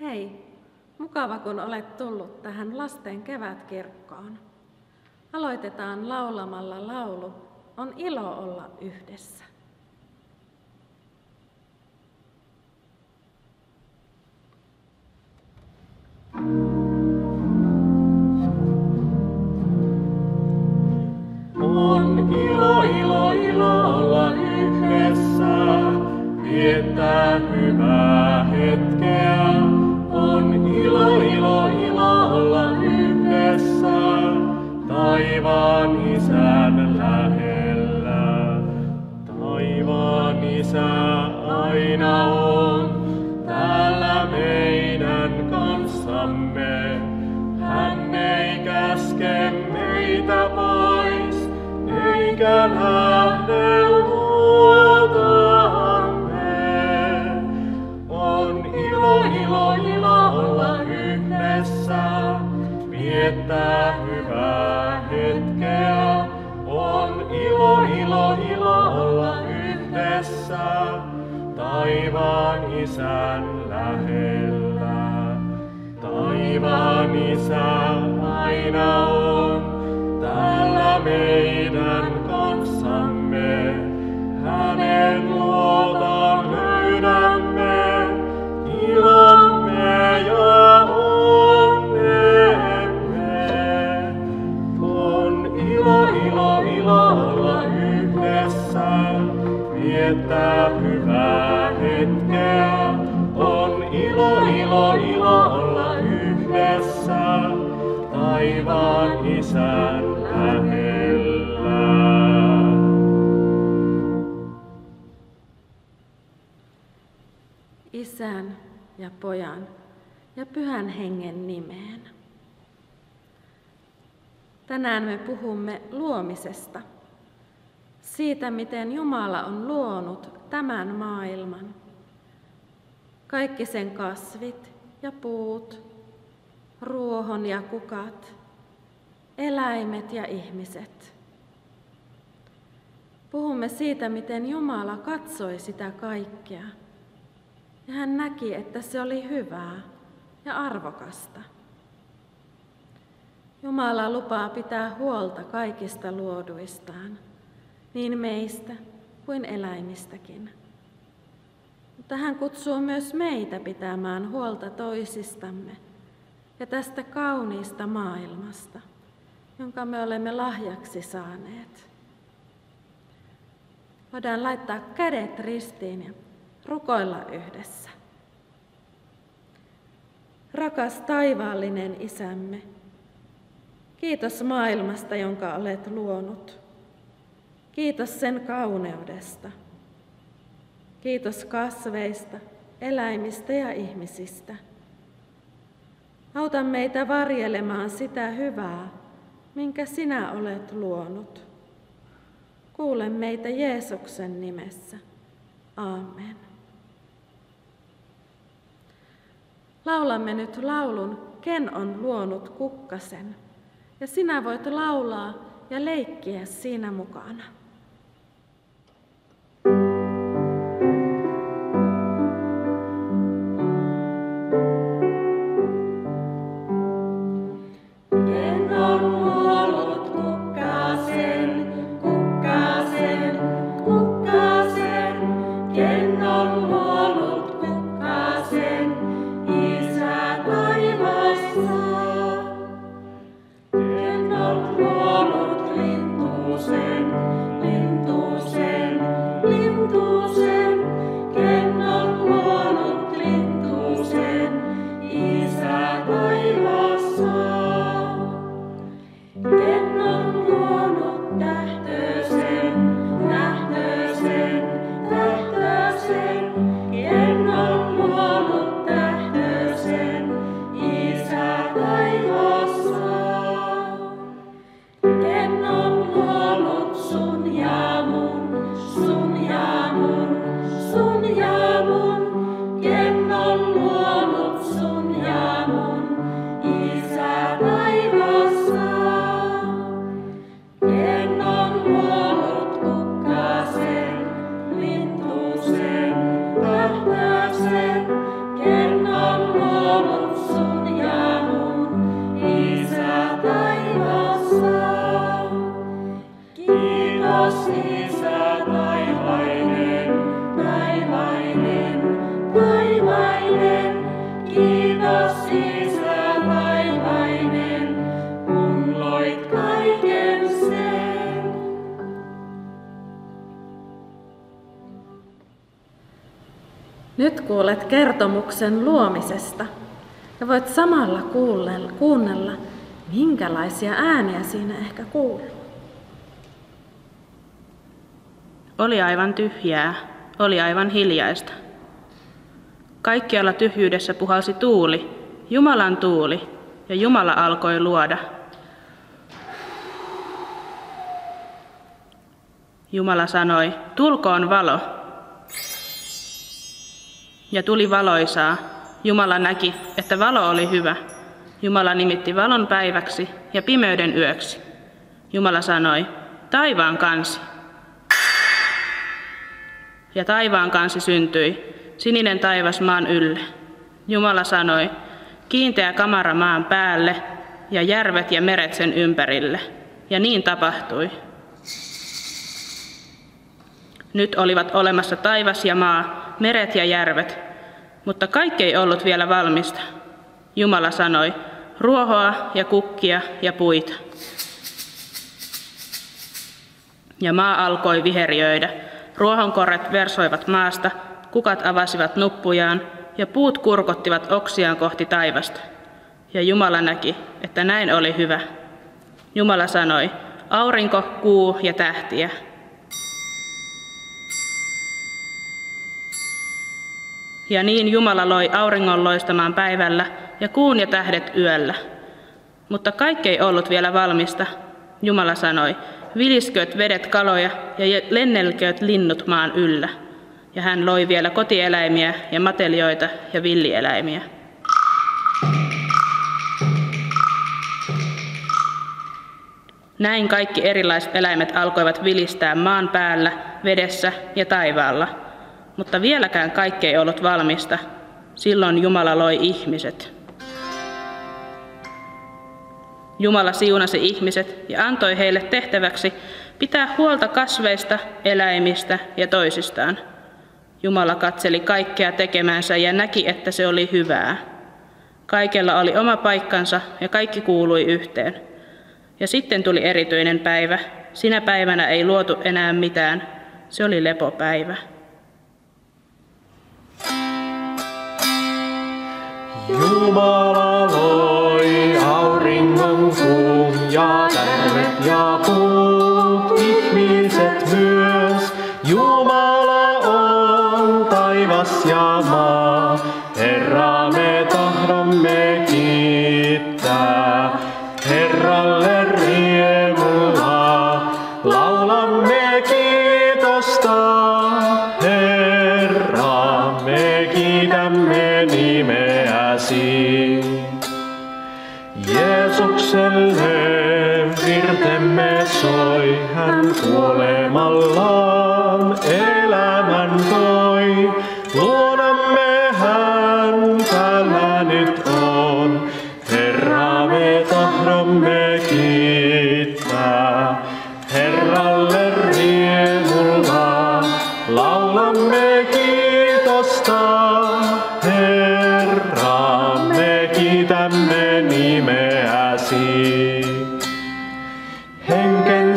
Hei, mukava kun olet tullut tähän lasten kevätkirkkoon. Aloitetaan laulamalla laulu On ilo olla yhdessä. On ilo, ilo, ilo olla yhdessä, viettää viettää hyvää hetkeä. On ilo, ilo, ilo olla yhdessä, taivaan isän lähellä. Taivaan isä aina on täällä meidän kanssamme. Ilo, yhdessä, viettää hyvää Isän ja pojan ja pyhän hengen nimeen. Tänään me puhumme luomisesta, siitä miten Jumala on luonut tämän maailman. Kaikki sen kasvit ja puut, ruohon ja kukat, eläimet ja ihmiset. Puhumme siitä, miten Jumala katsoi sitä kaikkea – ja hän näki, että se oli hyvää ja arvokasta. Jumala lupaa pitää huolta kaikista luoduistaan, niin meistä kuin eläimistäkin. Mutta hän kutsuu myös meitä pitämään huolta toisistamme ja tästä kauniista maailmasta, jonka me olemme lahjaksi saaneet. Voidaan laittaa kädet ristiin ja rukoilla yhdessä. Rakas taivaallinen isämme, kiitos maailmasta, jonka olet luonut. Kiitos sen kauneudesta. Kiitos kasveista, eläimistä ja ihmisistä. Auta meitä varjelemaan sitä hyvää, minkä sinä olet luonut. Kuule meitä Jeesuksen nimessä. Amen. Laulamme nyt laulun, ken on luonut kukkasen. Ja sinä voit laulaa ja leikkiä siinä mukana. oh Nyt kuulet kertomuksen luomisesta ja voit samalla kuunnella, kuunnella minkälaisia ääniä siinä ehkä kuuluu. Oli aivan tyhjää, oli aivan hiljaista. Kaikkialla tyhjyydessä puhalsi tuuli, Jumalan tuuli, ja Jumala alkoi luoda. Jumala sanoi, tulkoon valo. Ja tuli valoisaa. Jumala näki, että valo oli hyvä. Jumala nimitti valon päiväksi ja pimeyden yöksi. Jumala sanoi, taivaan kansi. Ja taivaan kansi syntyi, sininen taivas maan ylle. Jumala sanoi, kiinteä kamara maan päälle ja järvet ja meret sen ympärille. Ja niin tapahtui. Nyt olivat olemassa taivas ja maa, meret ja järvet, mutta kaikki ei ollut vielä valmista. Jumala sanoi, ruohoa ja kukkia ja puita. Ja maa alkoi viheriöidä. Ruohonkorret versoivat maasta, kukat avasivat nuppujaan ja puut kurkottivat oksiaan kohti taivasta. Ja Jumala näki, että näin oli hyvä. Jumala sanoi, aurinko, kuu ja tähtiä, Ja niin Jumala loi auringon loistamaan päivällä ja kuun ja tähdet yöllä. Mutta kaikki ei ollut vielä valmista. Jumala sanoi, vilisköt vedet kaloja ja lennelköt linnut maan yllä. Ja hän loi vielä kotieläimiä ja matelioita ja villieläimiä. Näin kaikki erilaiset eläimet alkoivat vilistää maan päällä, vedessä ja taivaalla – mutta vieläkään kaikki ei ollut valmista. Silloin Jumala loi ihmiset. Jumala siunasi ihmiset ja antoi heille tehtäväksi pitää huolta kasveista, eläimistä ja toisistaan. Jumala katseli kaikkea tekemänsä ja näki, että se oli hyvää. Kaikella oli oma paikkansa ja kaikki kuului yhteen. Ja sitten tuli erityinen päivä. Sinä päivänä ei luotu enää mitään. Se oli lepopäivä. Jumala loi auringon kuun ja tärvet ja puut, ihmiset myös. Jumala on taivas ja maa, Herra me tahdomme kiittää. Russian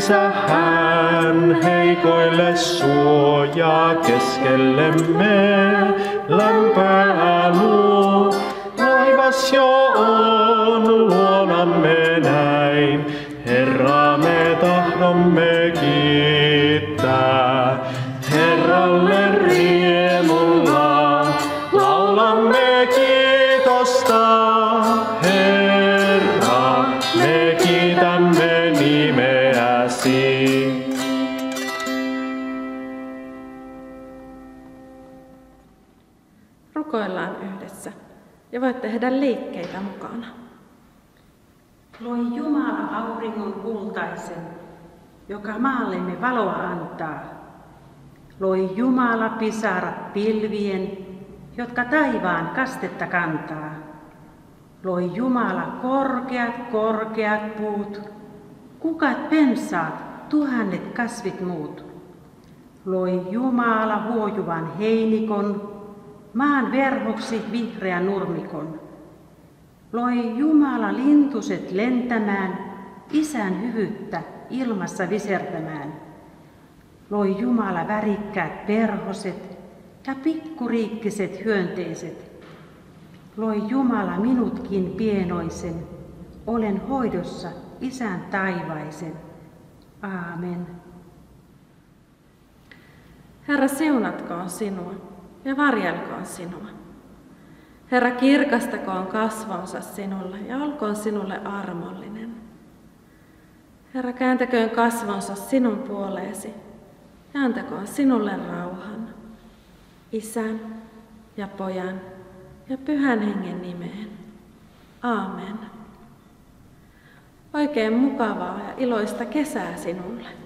Henkensä hän heikoille suojaa keskellemme lämpöä luo. Taivas jo on ja voit tehdä liikkeitä mukana. Loi Jumala auringon kultaisen, joka maallemme valoa antaa. Loi Jumala pisarat pilvien, jotka taivaan kastetta kantaa. Loi Jumala korkeat, korkeat puut, kukat pensaat, tuhannet kasvit muut. Loi Jumala huojuvan heinikon, maan verhoksi vihreän nurmikon. Loi Jumala lintuset lentämään, isän hyvyyttä ilmassa visertämään. Loi Jumala värikkäät perhoset, ja pikkuriikkiset hyönteiset. Loi Jumala minutkin pienoisen, olen hoidossa isän taivaisen. Aamen. Herra, siunatkoon sinua ja varjelkoon sinua. Herra, kirkastakoon kasvonsa sinulle ja olkoon sinulle armollinen. Herra, kääntäköön kasvonsa sinun puoleesi ja antakoon sinulle rauhan. Isän ja pojan ja pyhän hengen nimeen. Aamen. Oikein mukavaa ja iloista kesää sinulle.